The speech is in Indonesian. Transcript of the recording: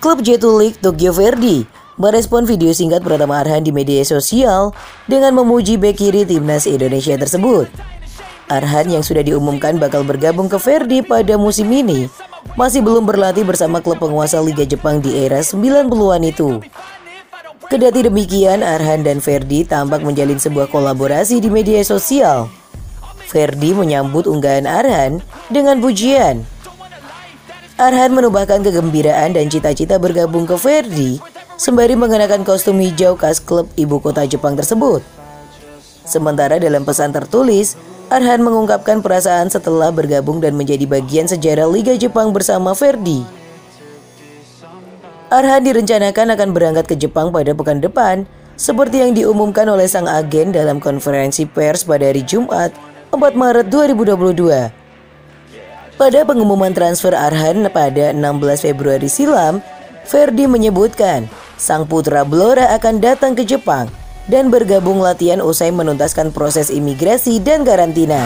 Klub J2 League Tokyo Verdy merespon video singkat Pratama Arhan di media sosial dengan memuji bek kiri timnas Indonesia tersebut. Arhan yang sudah diumumkan bakal bergabung ke Verdi pada musim ini masih belum berlatih bersama klub penguasa Liga Jepang di era 90-an itu. Kedati demikian, Arhan dan Verdi tampak menjalin sebuah kolaborasi di media sosial. Verdi menyambut unggahan Arhan dengan pujian. Arhan menubahkan kegembiraan dan cita-cita bergabung ke Verdi sembari mengenakan kostum hijau khas klub ibu kota Jepang tersebut. Sementara dalam pesan tertulis, Arhan mengungkapkan perasaan setelah bergabung dan menjadi bagian sejarah Liga Jepang bersama Verdi. Arhan direncanakan akan berangkat ke Jepang pada pekan depan, seperti yang diumumkan oleh sang agen dalam konferensi pers pada hari Jumat, 4 Maret 2022. Pada pengumuman transfer Arhan pada 16 Februari silam, Ferdi menyebutkan sang putra Blora akan datang ke Jepang dan bergabung latihan usai menuntaskan proses imigrasi dan karantina.